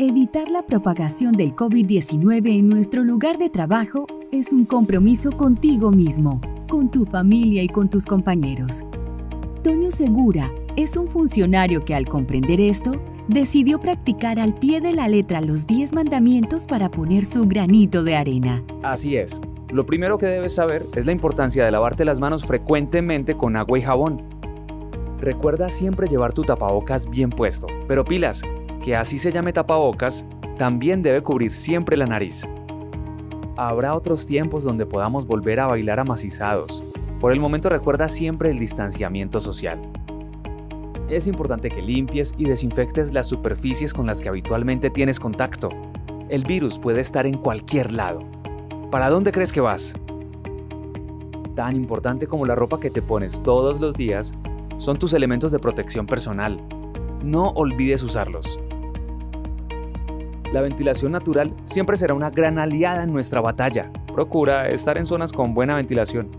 Evitar la propagación del COVID-19 en nuestro lugar de trabajo es un compromiso contigo mismo, con tu familia y con tus compañeros. Toño Segura es un funcionario que al comprender esto, decidió practicar al pie de la letra los 10 mandamientos para poner su granito de arena. Así es. Lo primero que debes saber es la importancia de lavarte las manos frecuentemente con agua y jabón. Recuerda siempre llevar tu tapabocas bien puesto, pero pilas, que así se llame tapabocas, también debe cubrir siempre la nariz. Habrá otros tiempos donde podamos volver a bailar amacizados. Por el momento recuerda siempre el distanciamiento social. Es importante que limpies y desinfectes las superficies con las que habitualmente tienes contacto. El virus puede estar en cualquier lado. ¿Para dónde crees que vas? Tan importante como la ropa que te pones todos los días son tus elementos de protección personal. No olvides usarlos. La ventilación natural siempre será una gran aliada en nuestra batalla. Procura estar en zonas con buena ventilación.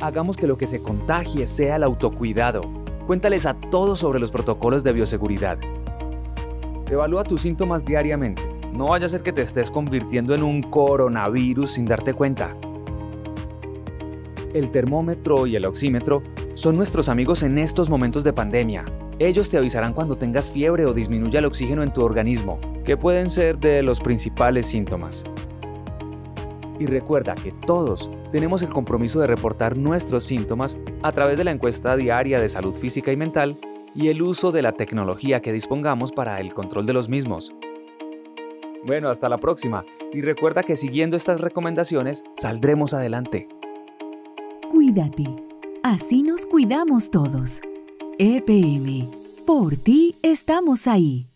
Hagamos que lo que se contagie sea el autocuidado. Cuéntales a todos sobre los protocolos de bioseguridad. Evalúa tus síntomas diariamente. No vaya a ser que te estés convirtiendo en un coronavirus sin darte cuenta. El termómetro y el oxímetro son nuestros amigos en estos momentos de pandemia. Ellos te avisarán cuando tengas fiebre o disminuya el oxígeno en tu organismo, que pueden ser de los principales síntomas. Y recuerda que todos tenemos el compromiso de reportar nuestros síntomas a través de la encuesta diaria de salud física y mental y el uso de la tecnología que dispongamos para el control de los mismos. Bueno, hasta la próxima y recuerda que siguiendo estas recomendaciones saldremos adelante. Cuídate. Así nos cuidamos todos. EPM. Por ti estamos ahí.